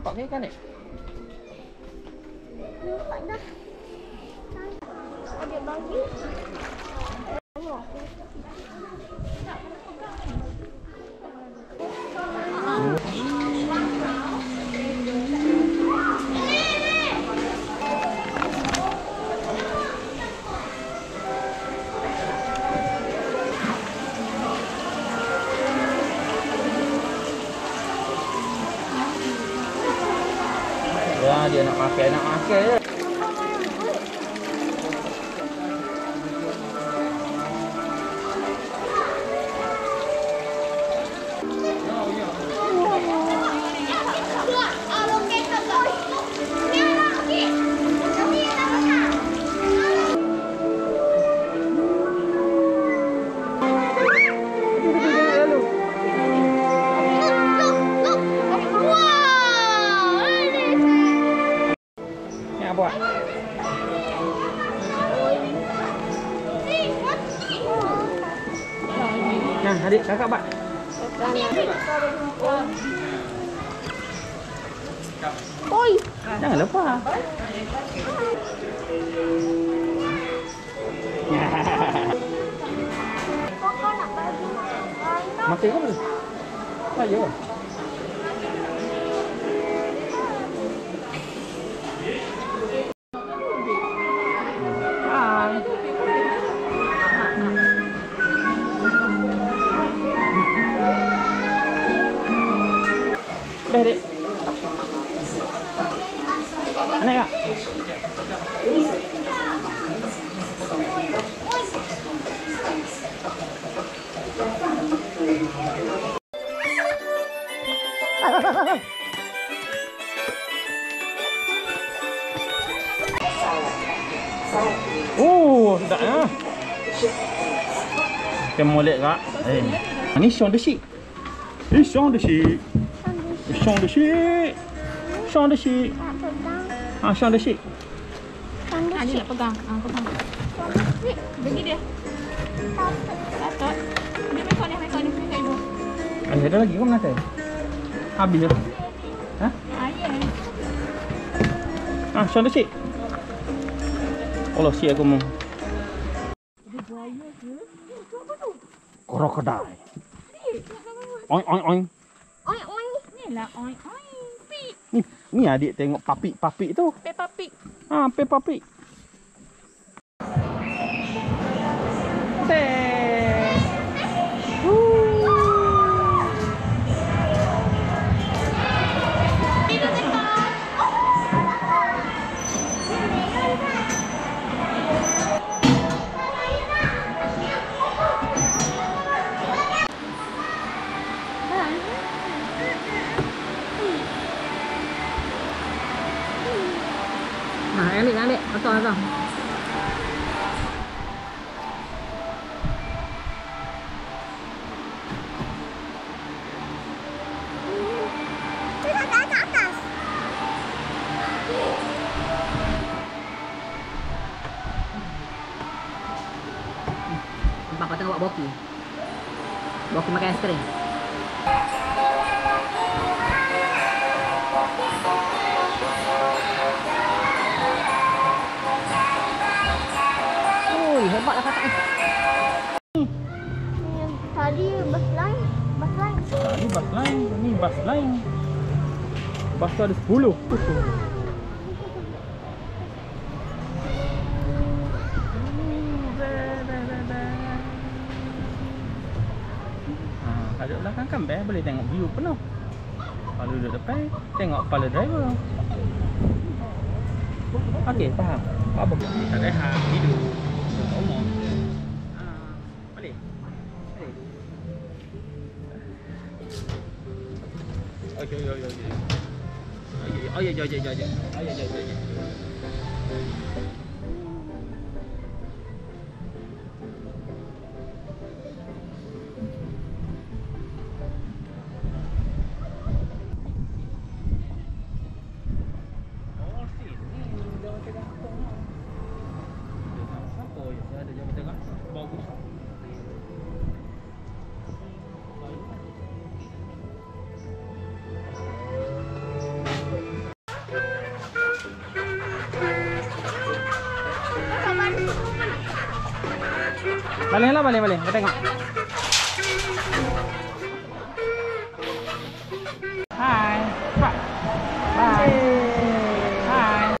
Nampak ke ikan ni? Nampak dah. Ada bagi. Ya, dia nak makan, nak makan je. cô ạ nào hãy điện các bạn. Ôi. Đang ở lớp quá à? Mặt tiếng không được quá dữ rồi. hindi. Ano ka? Oh, sedap lah. Kita molek kak. Ini Sean the Sheep. Ini Sean the Sheep. Eh, Sean the Sheep. Sean the Sheep. Tak pedang. Ah, Sean the Sheep. Tanda Ah, dia nak pegang. Ah, pegang. Bagi dia. Patut. Dia mekon ni, mekon ni, mekon. Eh, ada lagi ke mana? Habis dah. Ha? Ah, ya. Ah, Sean the Sheep. Allah, si aku mau. Krokodil. Oing, oing, oing. Lah, oi, oi. Pik. Ni, ni adik tengok papik-papik tu. Peppa Pig. Ha, Peppa Pig. Ambil. Atau. Nampak kau tengok buat boki. Boki makan es krim. Bas lain. Bas tu ada 10. Ha, kalau duduk belakang kan best boleh tengok view penuh. Kalau duduk depan, tengok kepala driver. Okey, faham. Apa? Tak rehat, tidur. Umur. 有有有有，哎呀哎呀哎呀哎呀！Balik lah, balik, balik. Kita tengok.